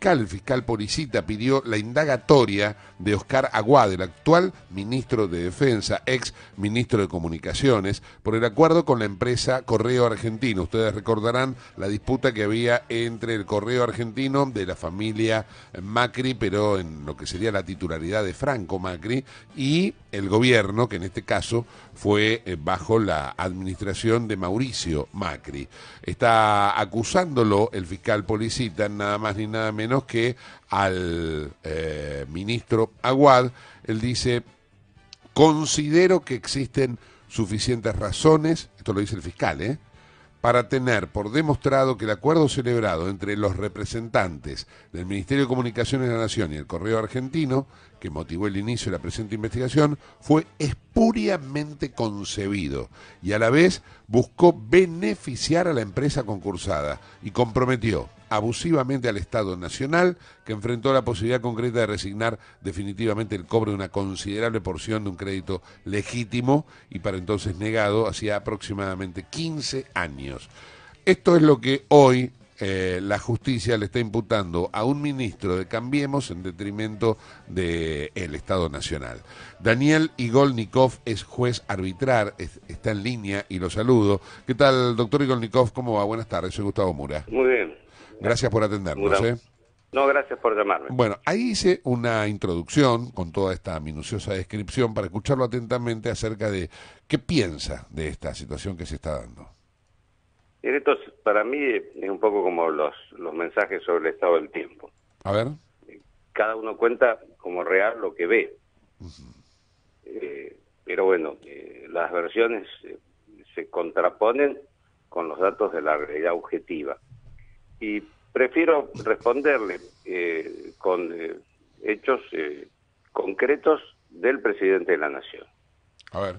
el fiscal Policita pidió la indagatoria de Oscar Aguad, el actual ministro de Defensa, ex ministro de Comunicaciones, por el acuerdo con la empresa Correo Argentino. Ustedes recordarán la disputa que había entre el Correo Argentino de la familia Macri, pero en lo que sería la titularidad de Franco Macri, y el gobierno, que en este caso fue eh, bajo la administración de Mauricio Macri. Está acusándolo el fiscal Policita, nada más ni nada menos que al eh, ministro Aguad. Él dice, considero que existen suficientes razones, esto lo dice el fiscal, ¿eh? para tener por demostrado que el acuerdo celebrado entre los representantes del Ministerio de Comunicaciones de la Nación y el Correo Argentino, que motivó el inicio de la presente investigación, fue espuriamente concebido y a la vez buscó beneficiar a la empresa concursada y comprometió abusivamente al Estado Nacional, que enfrentó la posibilidad concreta de resignar definitivamente el cobro de una considerable porción de un crédito legítimo y para entonces negado hacía aproximadamente 15 años. Esto es lo que hoy eh, la justicia le está imputando a un ministro de Cambiemos en detrimento del Estado Nacional. Daniel Igolnikov es juez arbitrar, está en línea y lo saludo. ¿Qué tal, doctor Igolnikov? ¿Cómo va? Buenas tardes, soy Gustavo Mura. Muy bien. Gracias por atendernos. ¿eh? No, gracias por llamarme. Bueno, ahí hice una introducción con toda esta minuciosa descripción para escucharlo atentamente acerca de qué piensa de esta situación que se está dando. Esto para mí es un poco como los, los mensajes sobre el estado del tiempo. A ver. Cada uno cuenta como real lo que ve. Eh, pero bueno, eh, las versiones se contraponen con los datos de la realidad objetiva y prefiero responderle eh, con eh, hechos eh, concretos del presidente de la Nación. A ver.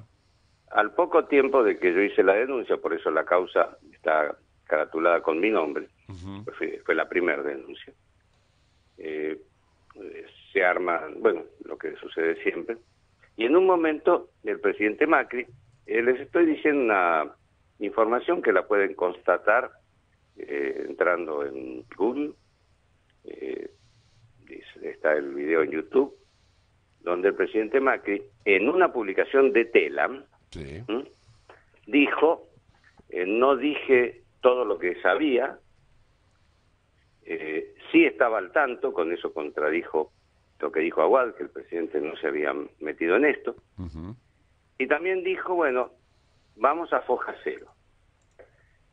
Al poco tiempo de que yo hice la denuncia, por eso la causa está caratulada con mi nombre, fue, la primera denuncia, se arma, bueno, lo que sucede siempre, y en un momento el presidente Macri, les estoy diciendo una información que la pueden constatar eh, entrando en Google, eh, está el video en YouTube, donde el presidente Macri, en una publicación de Telam, dijo, eh, no dije todo lo que sabía, sí estaba al tanto, con eso contradijo lo que dijo Aguad, que el presidente no se había metido en esto, y también dijo, bueno, vamos a foja cero.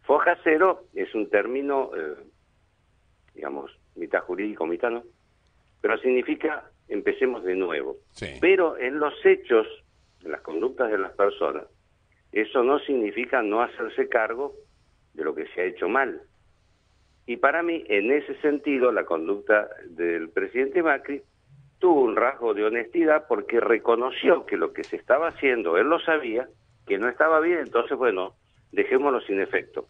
Foja cero es un término, eh, digamos, mitad jurídico, mitad no, pero significa empecemos de nuevo. Pero en los hechos, en las conductas de las personas, eso no significa no hacerse cargo de lo que se ha hecho mal. Y para mí, en ese sentido, la conducta del presidente Macri tuvo un rasgo de honestidad porque reconoció que lo que se estaba haciendo, él lo sabía, que no estaba bien, entonces, bueno, dejémoslo sin efecto.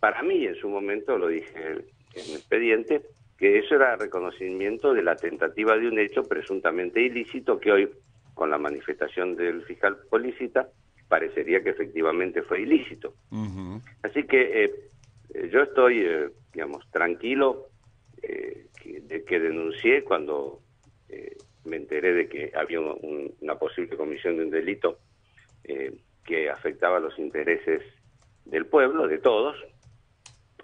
Para mí, en su momento, lo dije en el expediente, que eso era reconocimiento de la tentativa de un hecho presuntamente ilícito que hoy, con la manifestación del fiscal Policita, parecería que efectivamente fue ilícito. Así que eh, yo estoy, eh, digamos, tranquilo eh, de que denuncié cuando me enteré de que había una posible comisión de un delito que afectaba los intereses del pueblo, de todos,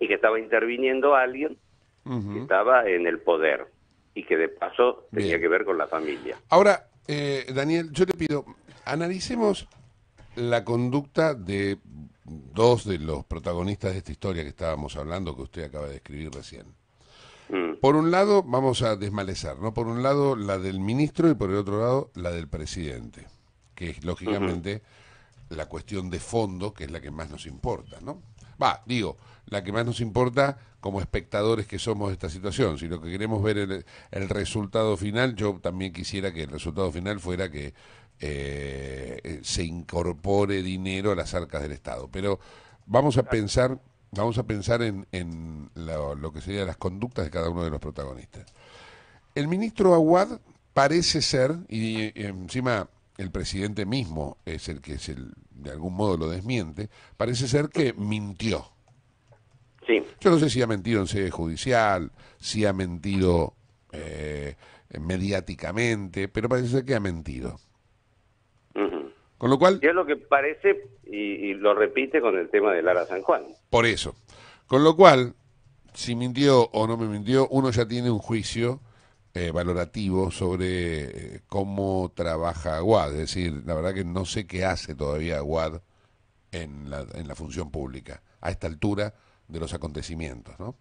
y que estaba interviniendo alguien que estaba en el poder y que de paso tenía que ver con la familia. Ahora, eh, Daniel, yo te pido, analicemos la conducta de dos de los protagonistas de esta historia que estábamos hablando, que usted acaba de escribir recién. Mm. Por un lado, vamos a desmalezar, ¿no? Por un lado, la del ministro y por el otro lado, la del presidente, que es lógicamente la cuestión de fondo, que es la que más nos importa, ¿no? Va, digo, la que más nos importa como espectadores que somos de esta situación. Si lo que queremos ver el, el resultado final, yo también quisiera que el resultado final fuera que eh, se incorpore dinero a las arcas del Estado. Pero vamos a pensar, vamos a pensar en, en lo, que serían las conductas de cada uno de los protagonistas. El ministro Aguad parece ser, y, encima el presidente mismo es el que es el, de algún modo lo desmiente, parece ser que mintió Sí. Yo no sé si ha mentido en sede judicial, si ha mentido eh, mediáticamente, pero parece que ha mentido. Con lo cual... Y es lo que parece, y, y, lo repite con el tema de Lara San Juan. Por eso. Con lo cual, si mintió o no me mintió, uno ya tiene un juicio eh, valorativo sobre eh, cómo trabaja Aguad. Es decir, la verdad que no sé qué hace todavía Aguad en la, en la función pública, a esta altura de los acontecimientos, ¿no?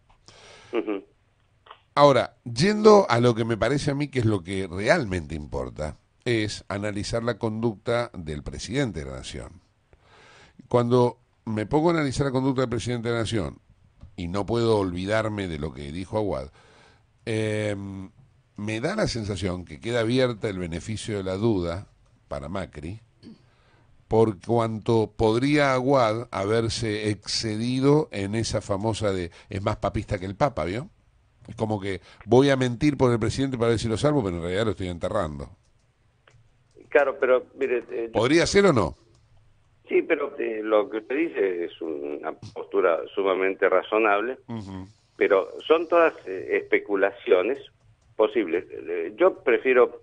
Ahora, yendo a lo que me parece a mí que es lo que realmente importa, es analizar la conducta del presidente de la Nación. Cuando me pongo a analizar la conducta del presidente de la Nación y no puedo olvidarme de lo que dijo Aguad, em, me da la sensación que queda abierta el beneficio de la duda para Macri, por cuanto podría Aguad haberse excedido en esa famosa de es más papista que el Papa, ¿vio? Es como que voy a mentir por el presidente para ver si lo salvo, pero en realidad lo estoy enterrando. Claro, pero mire... Eh, ¿Podría ser o no? Sí, pero eh, lo que usted dice es una postura sumamente razonable, pero son todas eh, especulaciones posibles. Eh, yo prefiero,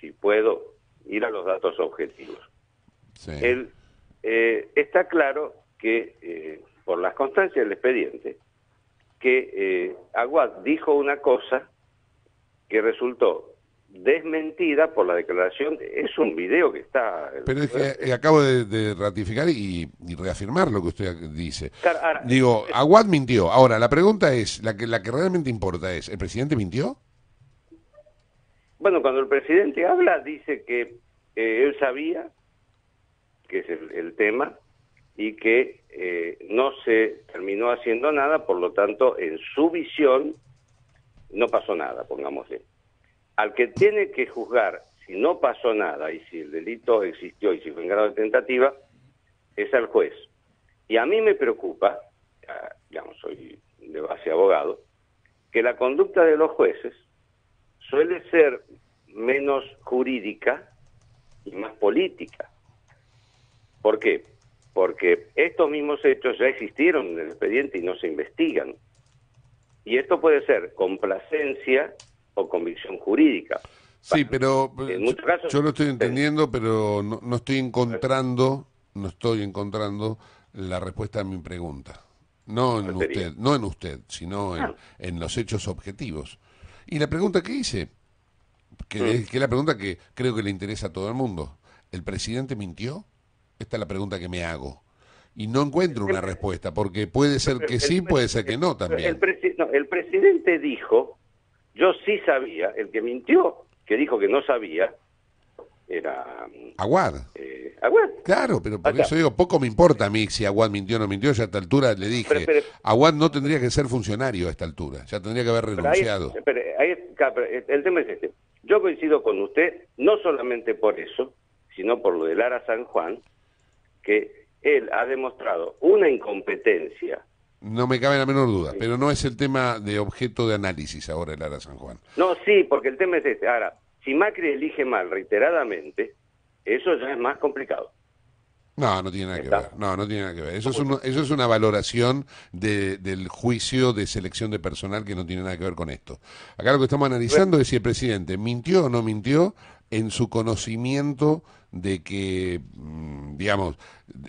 si puedo, ir a los datos objetivos. Él, está claro que, por las constancias del expediente, que Aguad dijo una cosa que resultó desmentida por la declaración, es un video que está... Pero es que eh, acabo de, ratificar y, reafirmar lo que usted dice. Digo, eh, Aguad mintió. Ahora, la pregunta es, la que, la que realmente importa es, ¿el presidente mintió? Bueno, cuando el presidente habla, dice que eh, él sabía, que es el, tema, y que no se terminó haciendo nada, por lo tanto, en su visión, no pasó nada, pongámosle al que tiene que juzgar si no pasó nada y si el delito existió y si fue en grado de tentativa, es al juez. Y a mí me preocupa, digamos, soy de base abogado, que la conducta de los jueces suele ser menos jurídica y más política. ¿Por qué? Porque estos mismos hechos ya existieron en el expediente y no se investigan. Y esto puede ser complacencia o convicción jurídica. Sí, pero yo lo estoy entendiendo, pero no, no, estoy encontrando, no estoy encontrando la respuesta a mi pregunta. No en usted, no en usted, sino en, ah. en, los hechos objetivos. Y la pregunta que hice, que, mm. es, que la pregunta que creo que le interesa a todo el mundo, ¿el presidente mintió? Esta es la pregunta que me hago. Y no encuentro una respuesta, porque puede ser que sí, puede ser que no también. El, no, el presidente dijo yo sí sabía, el que mintió, que dijo que no sabía, era... Aguad. Eh, Aguad. Claro, pero por eso digo, poco me importa a mí si Aguad mintió o no mintió, ya a esta altura le dije, Aguad no tendría que ser funcionario a esta altura, ya tendría que haber renunciado. el tema es este, yo coincido con usted, no solamente por eso, sino por lo de Lara San Juan, que él ha demostrado una incompetencia no me cabe la menor duda, pero no es el tema de objeto de análisis ahora el Ara San Juan. No, sí, porque el tema es este. Ahora, si Macri elige mal reiteradamente, eso ya es más complicado. No, no tiene nada que ver. No, no tiene nada que ver. Eso es, eso es una valoración del juicio de selección de personal que no tiene nada que ver con esto. Acá lo que estamos analizando es si el presidente mintió o no mintió en su conocimiento de que, mm, digamos,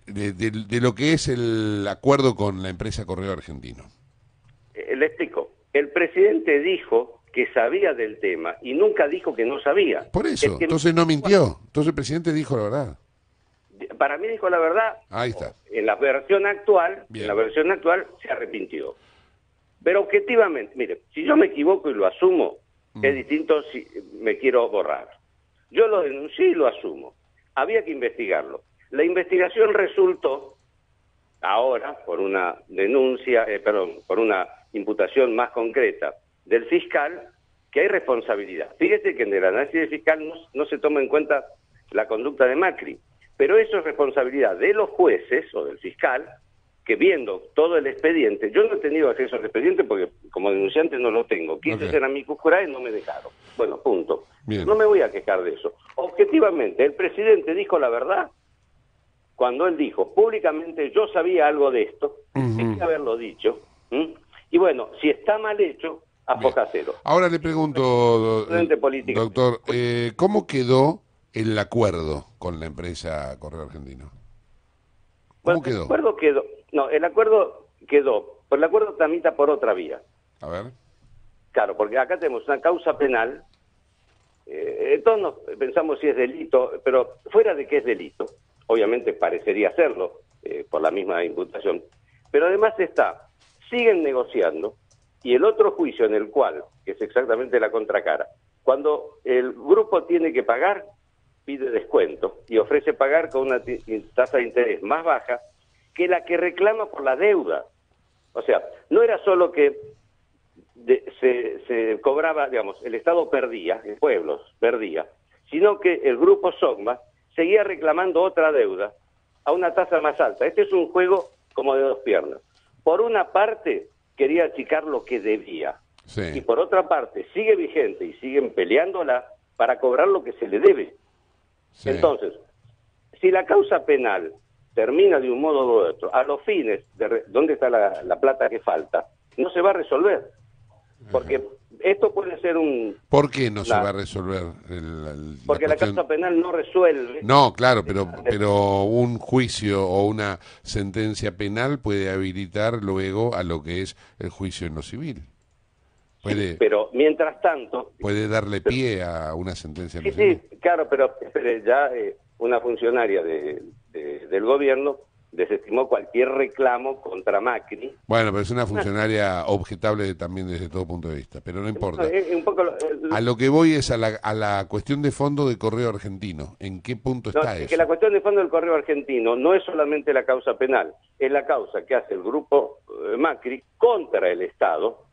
de, lo que es el acuerdo con la empresa Correo Argentino. Eh, le explico. El presidente dijo que sabía del tema y nunca dijo que no sabía. Por eso, entonces no mintió. Entonces el presidente dijo la verdad. Para mí dijo la verdad. Ahí está. En la versión actual, en la versión actual se arrepintió. Pero objetivamente, mire, si yo me equivoco y lo asumo, es mm. distinto si me quiero borrar. Yo lo denuncié y lo asumo. Había que investigarlo. La investigación resultó ahora por una denuncia, eh, perdón, por una imputación más concreta del fiscal que hay responsabilidad. Fíjese que en el análisis fiscal no, no se toma en cuenta la conducta de Macri, pero eso es responsabilidad de los jueces o del fiscal que viendo todo el expediente, yo no he tenido acceso al expediente porque como denunciante no lo tengo, quise ser amigo curae y no me dejaron. Bueno, punto. No me voy a quejar de eso. Objetivamente, ¿el presidente dijo la verdad? cuando él dijo públicamente yo sabía algo de esto, uh haberlo dicho, y bueno, si está mal hecho, afoja cero. Ahora le pregunto, doctor, eh, ¿cómo quedó el acuerdo con la empresa Correo Argentino? ¿Cómo quedó? El acuerdo quedó, no, el acuerdo quedó, pero el acuerdo tramita por otra vía. A ver. Claro, porque acá tenemos una causa penal, eh, todos pensamos si es delito, pero fuera de que es delito, obviamente parecería serlo eh, por la misma imputación, pero además está, siguen negociando y el otro juicio en el cual, que es exactamente la contracara, cuando el grupo tiene que pagar, pide descuento y ofrece pagar con una tasa de interés más baja que la que reclama por la deuda. O sea, no era solo que se, se, cobraba, digamos, el Estado perdía, el pueblo perdía, sino que el grupo SOGMA seguía reclamando otra deuda a una tasa más alta. Este es un juego como de dos piernas. Por una parte, quería achicar lo que debía. Y por otra parte, sigue vigente y siguen peleándola para cobrar lo que se le debe. Entonces, si la causa penal termina de un modo u otro, a los fines de dónde está la plata que falta, no se va a resolver. Porque esto puede ser un... ¿Por qué no se va a resolver? El, porque la, causa penal no resuelve. No, claro, pero, pero un juicio o una sentencia penal puede habilitar luego a lo que es el juicio en lo civil. Puede, pero mientras tanto... Puede darle pie a una sentencia. En sí, sí, claro, pero ya eh, una funcionaria de, del gobierno desestimó cualquier reclamo contra Macri. Bueno, pero es una funcionaria objetable también desde todo punto de vista, pero no importa. a lo que voy es a la, a la cuestión de fondo del correo argentino. ¿En qué punto está eso? Que la cuestión de fondo del correo argentino no es solamente la causa penal, es la causa que hace el grupo eh, Macri contra el Estado.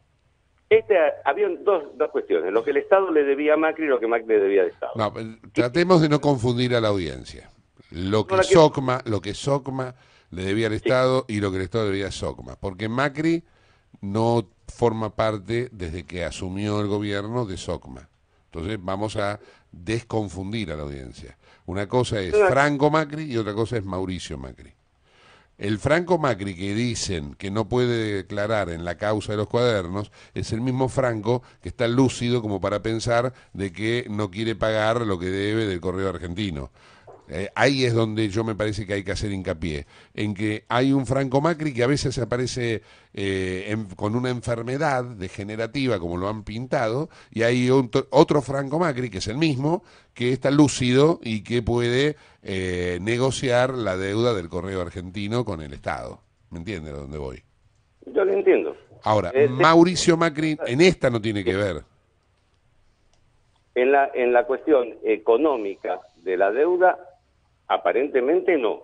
Este, había dos, dos cuestiones, lo que el Estado le debía a Macri y lo que Macri le debía al Estado. No, tratemos de no confundir a la audiencia lo que SOCMA, lo que SOCMA le debía al Estado y lo que el Estado debía a SOCMA, porque Macri no forma parte desde que asumió el gobierno de SOCMA. Entonces vamos a desconfundir a la audiencia. Una cosa es Franco Macri y otra cosa es Mauricio Macri. El Franco Macri que dicen que no puede declarar en la causa de los cuadernos es el mismo Franco que está lúcido como para pensar de que no quiere pagar lo que debe del correo argentino. Eh, ahí es donde yo me parece que hay que hacer hincapié, en que hay un Franco Macri que a veces aparece eh, con una enfermedad degenerativa, como lo han pintado, y hay otro, Franco Macri, que es el mismo, que está lúcido y que puede eh, negociar la deuda del correo argentino con el Estado. ¿Me entiende a dónde voy? Yo lo entiendo. Ahora, Mauricio Macri en esta no tiene que ver. En la, en la cuestión económica de la deuda Aparentemente no.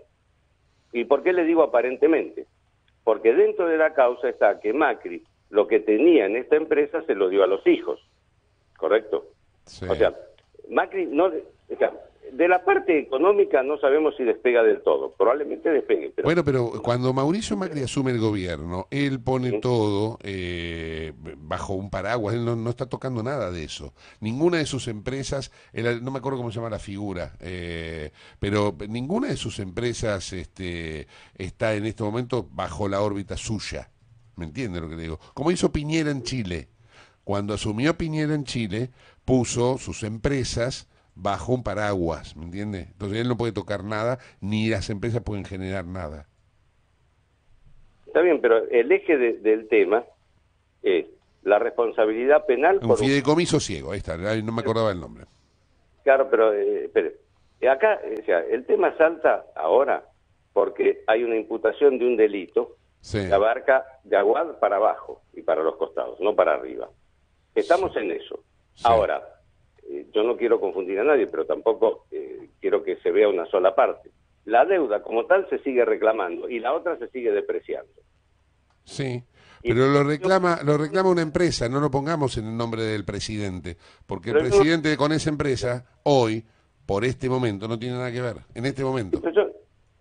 ¿Y por qué le digo aparentemente? Porque dentro de la causa está que Macri lo que tenía en esta empresa se lo dio a los hijos, ¿correcto? O sea, Macri no, de la parte económica no sabemos si despega del todo, probablemente despegue. Bueno, pero cuando Mauricio Macri asume el gobierno, él pone todo eh, bajo un paraguas, él no, está tocando nada de eso. Ninguna de sus empresas, no me acuerdo cómo se llama la figura, eh, pero ninguna de sus empresas este, está en este momento bajo la órbita suya. ¿Me entiende lo que le digo? Como hizo Piñera en Chile. Cuando asumió Piñera en Chile, puso sus empresas bajo un paraguas, ¿me entiende? Entonces él no puede tocar nada, ni las empresas pueden generar nada. Está bien, pero el eje del tema es la responsabilidad penal. Un fideicomiso ciego, ahí está, no me acordaba el nombre. Claro, pero eh, espere. Acá, eh, o sea, el tema salta ahora porque hay una imputación de un delito que abarca de aguad para abajo y para los costados, no para arriba. Estamos en eso. Ahora, eh, yo no quiero confundir a nadie, pero tampoco eh, quiero que se vea una sola parte. La deuda como tal se sigue reclamando y la otra se sigue depreciando. Sí, pero lo reclama, lo reclama una empresa, no lo pongamos en el nombre del presidente, porque el presidente con esa empresa hoy, por este momento, no tiene nada que ver, en este momento. Yo,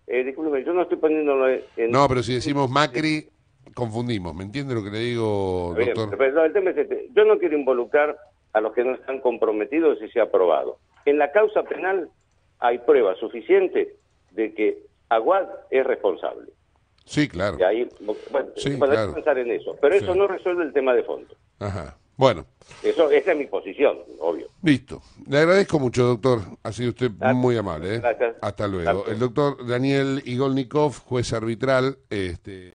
eh, yo no estoy poniéndolo en... No, pero si decimos Macri, confundimos, ¿me entiende lo que le digo, doctor? el tema es este. Yo no quiero involucrar a los que no están comprometidos y se ha aprobado. En la causa penal hay prueba suficiente de que Aguad es responsable. Sí, claro. Y ahí, bueno, Sí, claro. pensar en eso. Pero eso Sí. no resuelve el tema de fondo. Ajá. Bueno, Eso, esa es mi posición, obvio. listo. Le agradezco mucho, doctor. Ha sido usted Ah, muy amable. ¿eh? gracias. Hasta luego. Gracias. El doctor Daniel Igolnikov, juez arbitral. Este...